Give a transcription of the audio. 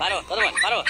Parou, todo mundo, parou.